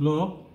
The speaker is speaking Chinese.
Lo